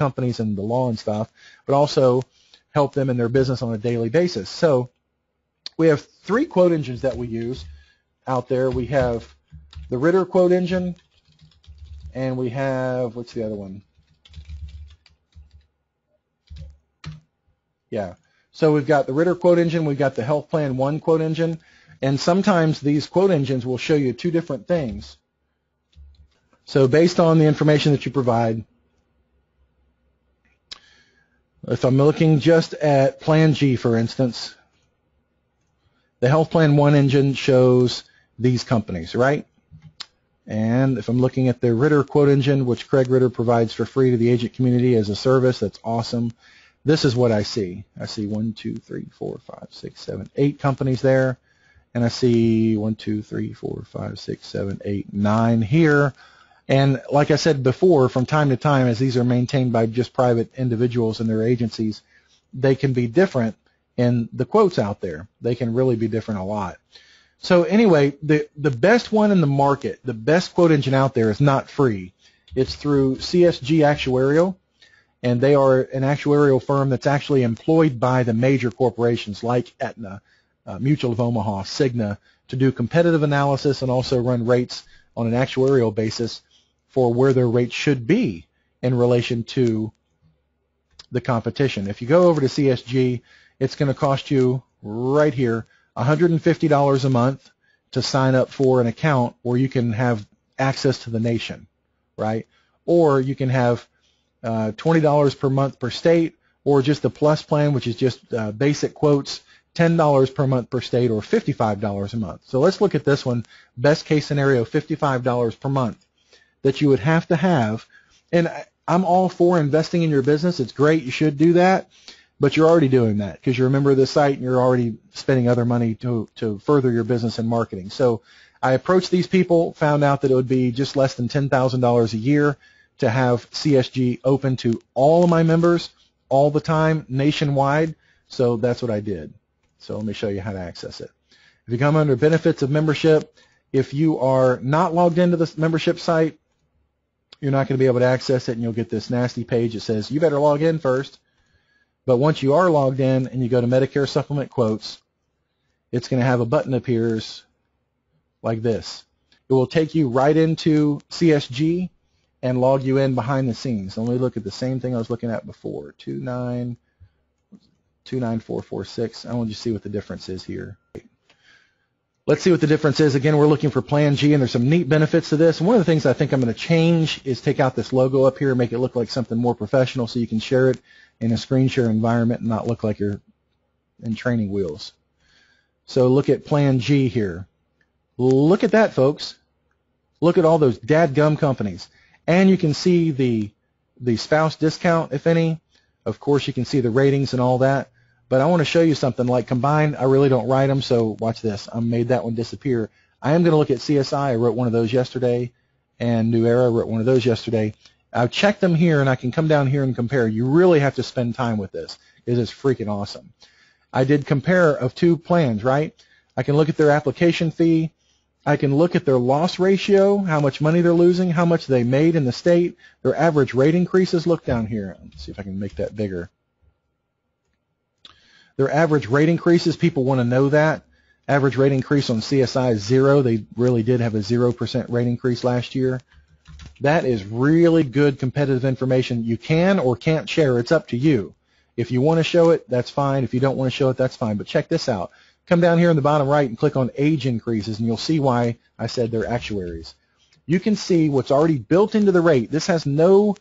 companies and the law and stuff, but also help them in their business on a daily basis. So we have three quote engines that we use out there. We have the Ritter quote engine, and we have, what's the other one? Yeah. So we've got the Ritter quote engine, we've got the Health Plan 1 quote engine, and sometimes these quote engines will show you two different things. So based on the information that you provide, if I'm looking just at Plan G, for instance, the Health Plan 1 engine shows these companies, right? And if I'm looking at the Ritter quote engine, which Craig Ritter provides for free to the agent community as a service, that's awesome. This is what I see. I see one, two, three, four, five, six, seven, eight companies there. And I see one, two, three, four, five, six, seven, eight, nine here. And like I said before, from time to time, as these are maintained by just private individuals and their agencies, they can be different in the quotes out there. They can really be different a lot. So anyway, the, the best one in the market, the best quote engine out there is not free. It's through CSG Actuarial, and they are an actuarial firm that's actually employed by the major corporations like Aetna, uh, Mutual of Omaha, Cigna, to do competitive analysis and also run rates on an actuarial basis for where their rate should be in relation to the competition. If you go over to CSG, it's going to cost you right here $150 a month to sign up for an account where you can have access to the nation, right? Or you can have uh, $20 per month per state, or just the plus plan, which is just uh, basic quotes, $10 per month per state, or $55 a month. So let's look at this one. Best case scenario, $55 per month that you would have to have. And I'm all for investing in your business. It's great. You should do that but you're already doing that because you're a member of the site and you're already spending other money to, to further your business and marketing. So I approached these people, found out that it would be just less than $10,000 a year to have CSG open to all of my members all the time nationwide. So that's what I did. So let me show you how to access it. If you come under benefits of membership, if you are not logged into the membership site, you're not going to be able to access it and you'll get this nasty page that says you better log in first. But once you are logged in and you go to Medicare Supplement Quotes, it's going to have a button appears like this. It will take you right into CSG and log you in behind the scenes. Let me look at the same thing I was looking at before. 29, 29446. I want you to see what the difference is here. Let's see what the difference is. Again, we're looking for Plan G, and there's some neat benefits to this. One of the things I think I'm going to change is take out this logo up here and make it look like something more professional so you can share it in a screen share environment and not look like you're in training wheels. So look at Plan G here. Look at that, folks. Look at all those dadgum companies. And you can see the, the spouse discount, if any. Of course, you can see the ratings and all that. But I want to show you something like combined. I really don't write them, so watch this. I made that one disappear. I am going to look at CSI. I wrote one of those yesterday, and New Era wrote one of those yesterday. I've checked them here, and I can come down here and compare. You really have to spend time with this. It is freaking awesome. I did compare of two plans, right? I can look at their application fee. I can look at their loss ratio, how much money they're losing, how much they made in the state, their average rate increases. Look down here. Let's see if I can make that bigger. Their average rate increases, people want to know that. Average rate increase on CSI is zero. They really did have a 0% rate increase last year. That is really good competitive information. You can or can't share. It's up to you. If you want to show it, that's fine. If you don't want to show it, that's fine. But check this out. Come down here in the bottom right and click on age increases, and you'll see why I said they're actuaries. You can see what's already built into the rate. This has no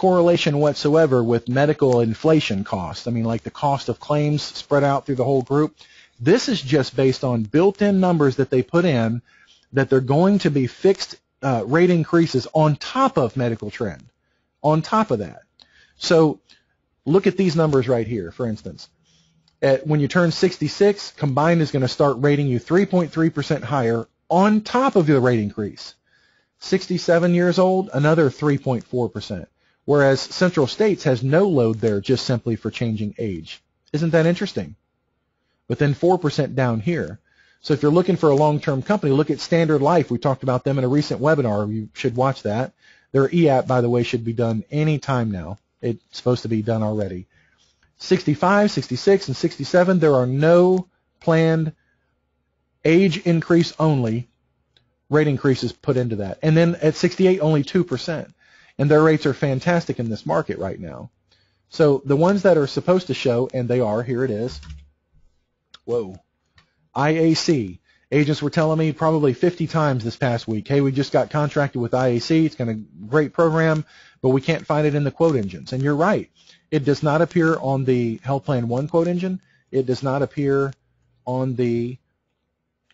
correlation whatsoever with medical inflation costs. I mean, like the cost of claims spread out through the whole group. This is just based on built-in numbers that they put in that they're going to be fixed uh, rate increases on top of medical trend, on top of that. So look at these numbers right here, for instance. At, when you turn 66, combined is going to start rating you 3.3% higher on top of the rate increase. 67 years old, another 3.4%, whereas Central States has no load there just simply for changing age. Isn't that interesting? But then 4% down here. So if you're looking for a long-term company, look at Standard Life. We talked about them in a recent webinar. You should watch that. Their e-app, by the way, should be done any time now. It's supposed to be done already. 65, 66, and 67, there are no planned age increase only rate increases put into that. And then at 68, only 2%. And their rates are fantastic in this market right now. So the ones that are supposed to show, and they are, here it is. Whoa. IAC. Agents were telling me probably 50 times this past week, hey, we just got contracted with IAC. It's got a great program, but we can't find it in the quote engines. And you're right. It does not appear on the Health Plan 1 quote engine. It does not appear on the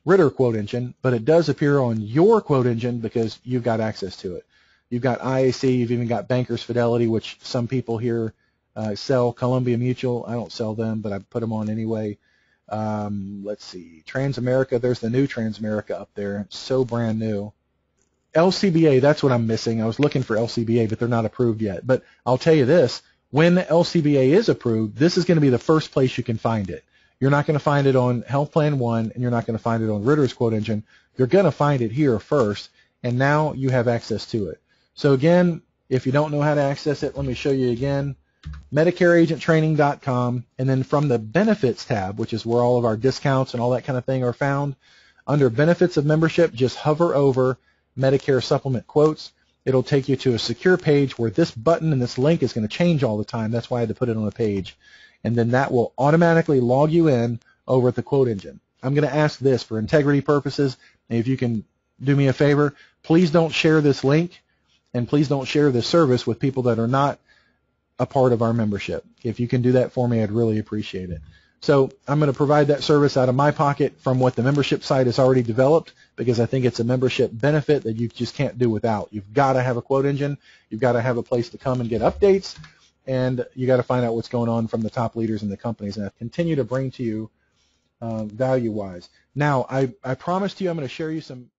Ritter quote engine, but it does appear on your quote engine because you've got access to it. You've got IAC, you've even got Bankers Fidelity, which some people here uh, sell. Columbia Mutual, I don't sell them, but I put them on anyway. Um, let's see, Transamerica, there's the new Transamerica up there. So brand new. LCBA, that's what I'm missing. I was looking for LCBA, but they're not approved yet. But I'll tell you this, when LCBA is approved, this is going to be the first place you can find it. You're not going to find it on Health Plan 1, and you're not going to find it on Ritter's quote engine. You're going to find it here first, and now you have access to it. So again, if you don't know how to access it, let me show you again. MedicareAgentTraining.com, and then from the Benefits tab, which is where all of our discounts and all that kind of thing are found, under Benefits of Membership, just hover over Medicare Supplement Quotes. It'll take you to a secure page where this button and this link is going to change all the time. That's why I had to put it on a page and then that will automatically log you in over at the quote engine. I'm going to ask this for integrity purposes. If you can do me a favor, please don't share this link and please don't share this service with people that are not a part of our membership. If you can do that for me, I'd really appreciate it. So I'm going to provide that service out of my pocket from what the membership site has already developed because I think it's a membership benefit that you just can't do without. You've got to have a quote engine. You've got to have a place to come and get updates and you got to find out what's going on from the top leaders in the companies and I continue to bring to you uh, value-wise. Now, I, I promised you I'm going to share you some